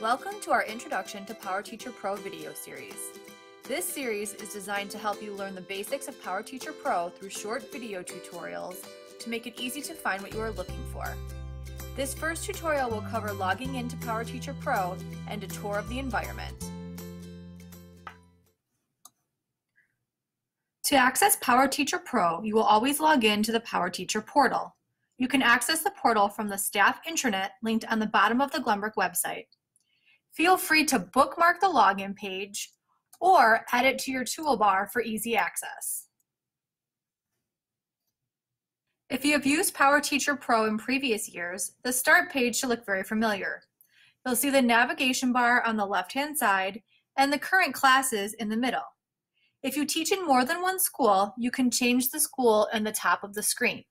Welcome to our Introduction to PowerTeacher Pro video series. This series is designed to help you learn the basics of PowerTeacher Pro through short video tutorials to make it easy to find what you are looking for. This first tutorial will cover logging into PowerTeacher Pro and a tour of the environment. To access PowerTeacher Pro, you will always log in to the PowerTeacher portal. You can access the portal from the staff intranet linked on the bottom of the Glenbrook website. Feel free to bookmark the login page or add it to your toolbar for easy access. If you have used PowerTeacher Pro in previous years, the start page should look very familiar. You'll see the navigation bar on the left-hand side and the current classes in the middle. If you teach in more than one school, you can change the school in the top of the screen.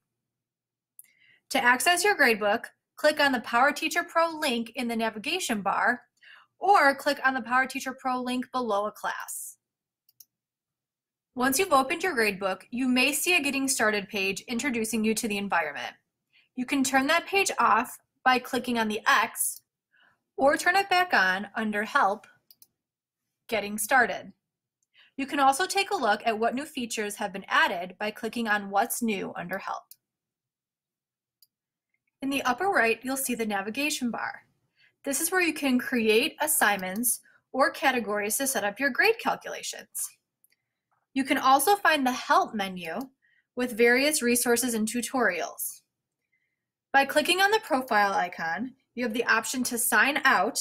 To access your gradebook, click on the PowerTeacher Pro link in the navigation bar or click on the PowerTeacher Pro link below a class. Once you've opened your gradebook, you may see a Getting Started page introducing you to the environment. You can turn that page off by clicking on the X or turn it back on under Help, Getting Started. You can also take a look at what new features have been added by clicking on What's New under Help. In the upper right, you'll see the navigation bar. This is where you can create assignments or categories to set up your grade calculations. You can also find the Help menu with various resources and tutorials. By clicking on the profile icon, you have the option to sign out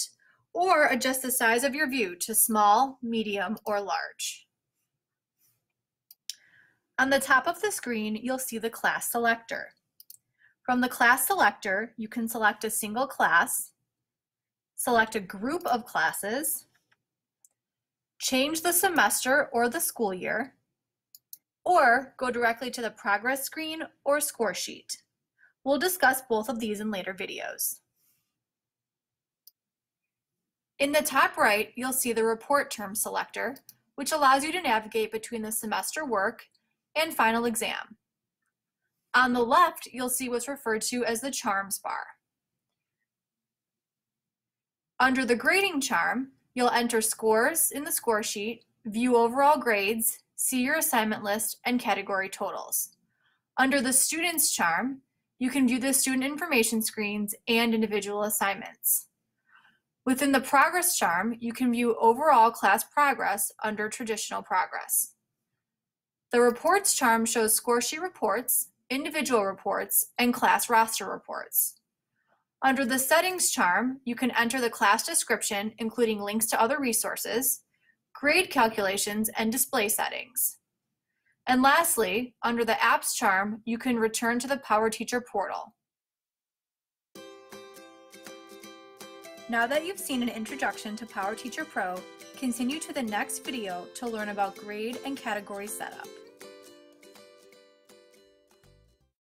or adjust the size of your view to small, medium, or large. On the top of the screen, you'll see the class selector. From the class selector, you can select a single class, select a group of classes, change the semester or the school year, or go directly to the progress screen or score sheet. We'll discuss both of these in later videos. In the top right, you'll see the report term selector, which allows you to navigate between the semester work and final exam. On the left, you'll see what's referred to as the charms bar. Under the grading charm, you'll enter scores in the score sheet, view overall grades, see your assignment list, and category totals. Under the students charm, you can view the student information screens and individual assignments. Within the progress charm, you can view overall class progress under traditional progress. The reports charm shows score sheet reports, individual reports, and class roster reports. Under the Settings charm, you can enter the class description, including links to other resources, grade calculations, and display settings. And lastly, under the Apps charm, you can return to the PowerTeacher portal. Now that you've seen an introduction to PowerTeacher Pro, continue to the next video to learn about grade and category setup.